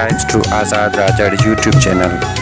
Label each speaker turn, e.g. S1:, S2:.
S1: subscribe to Azad Rajar YouTube channel.